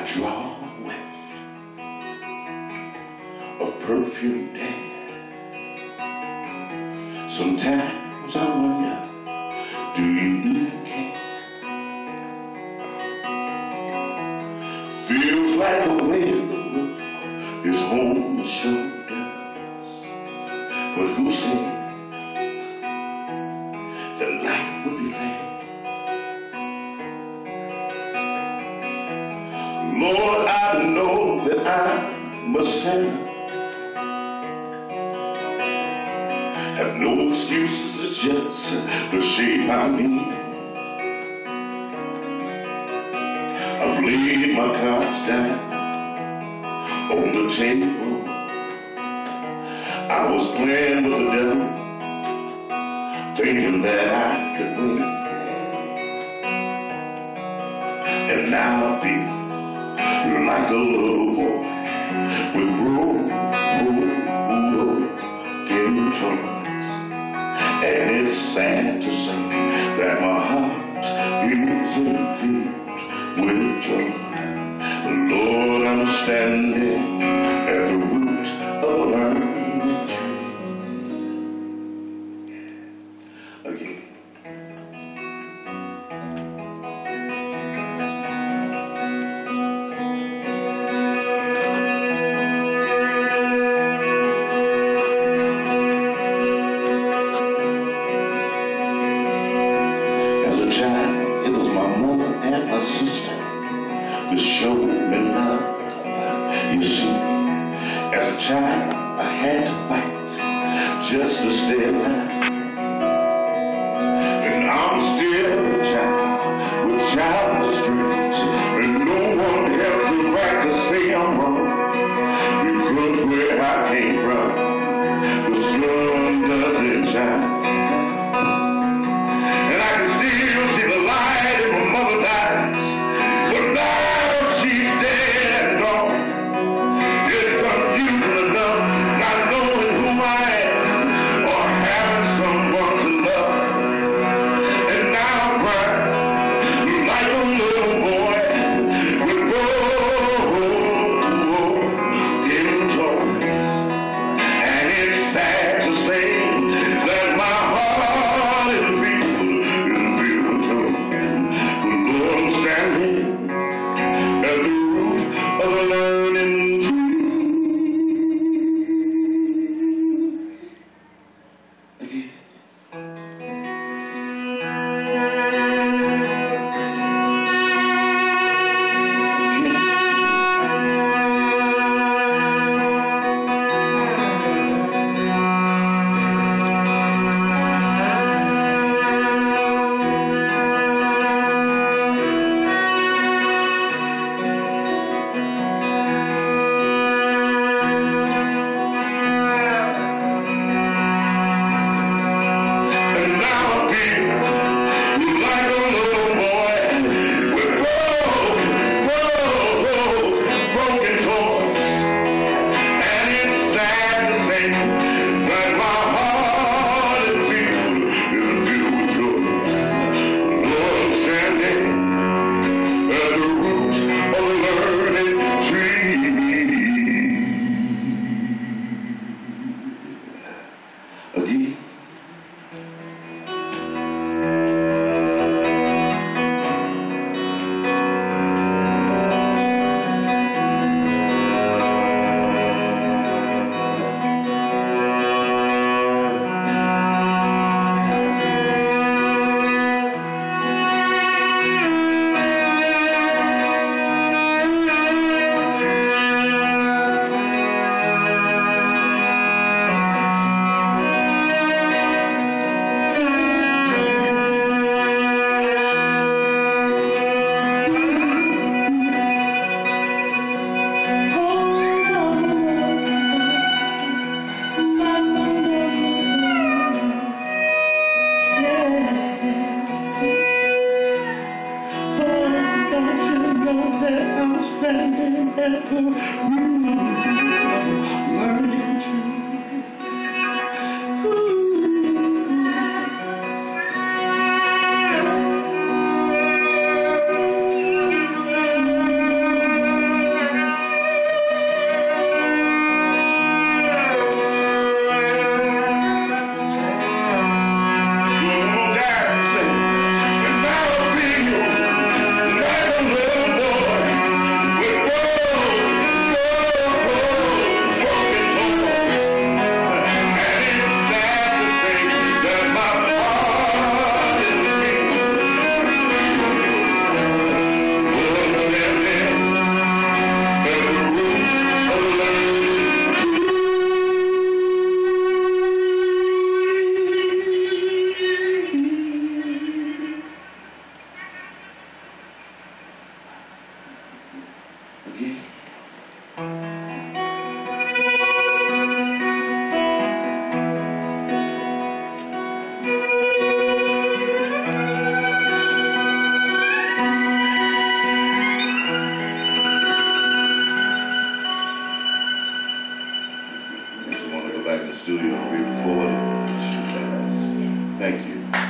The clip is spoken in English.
I draw a whiff of perfume day. Sometimes I wonder, do you even care? Feels like the weight of the world is on my shoulders. But who said Lord, I know that I'm a sinner. Have no excuses, it's just the shape I'm in. I've laid my cards down on the table. I was playing with the devil, thinking that I could win. And now I feel like a little boy with broken, broken toys. And it's sad to say that my heart isn't filled with joy. Lord, I'm standing and my sister who showed me love. You see, as a child, I had to fight just to stay alive. And I'm still a child with childless I'm standing back the studio and re-record it. Thank you.